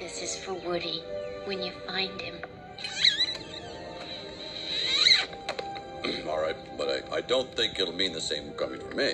This is for Woody when you find him. All right, but I, I don't think it'll mean the same coming from me.